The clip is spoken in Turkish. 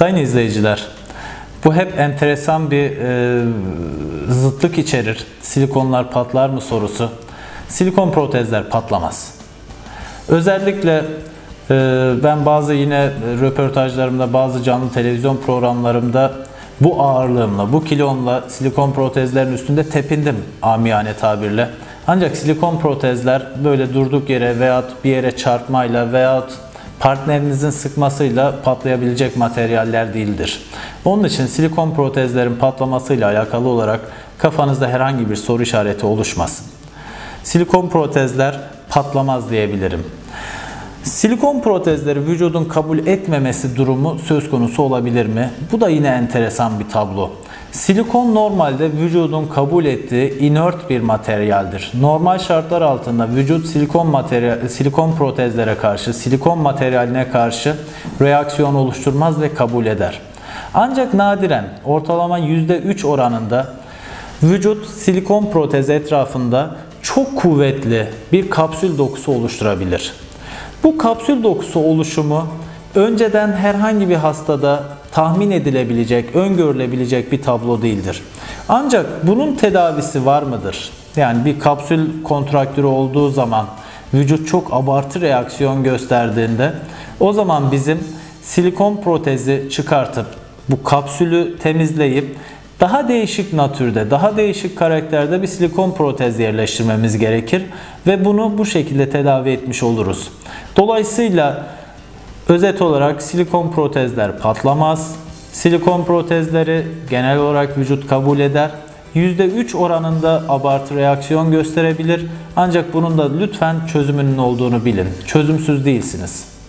Sayın izleyiciler, bu hep enteresan bir e, zıtlık içerir. Silikonlar patlar mı sorusu. Silikon protezler patlamaz. Özellikle e, ben bazı yine röportajlarımda, bazı canlı televizyon programlarımda bu ağırlığımla, bu kilomla silikon protezlerin üstünde tepindim amiyane tabirle. Ancak silikon protezler böyle durduk yere veyahut bir yere çarpmayla veyahut partnerinizin sıkmasıyla patlayabilecek materyaller değildir. Onun için silikon protezlerin patlamasıyla alakalı olarak kafanızda herhangi bir soru işareti oluşmasın. Silikon protezler patlamaz diyebilirim. Silikon protezleri vücudun kabul etmemesi durumu söz konusu olabilir mi? Bu da yine enteresan bir tablo. Silikon normalde vücudun kabul ettiği inert bir materyaldir. Normal şartlar altında vücut silikon materyal, silikon protezlere karşı, silikon materyaline karşı reaksiyon oluşturmaz ve kabul eder. Ancak nadiren ortalama %3 oranında vücut silikon protez etrafında çok kuvvetli bir kapsül dokusu oluşturabilir. Bu kapsül dokusu oluşumu önceden herhangi bir hastada tahmin edilebilecek, öngörülebilecek bir tablo değildir. Ancak bunun tedavisi var mıdır? Yani bir kapsül kontraktürü olduğu zaman vücut çok abartı reaksiyon gösterdiğinde o zaman bizim silikon protezi çıkartıp bu kapsülü temizleyip daha değişik natürde, daha değişik karakterde bir silikon protez yerleştirmemiz gerekir ve bunu bu şekilde tedavi etmiş oluruz. Dolayısıyla özet olarak silikon protezler patlamaz. Silikon protezleri genel olarak vücut kabul eder. %3 oranında abartı reaksiyon gösterebilir. Ancak bunun da lütfen çözümünün olduğunu bilin. Çözümsüz değilsiniz.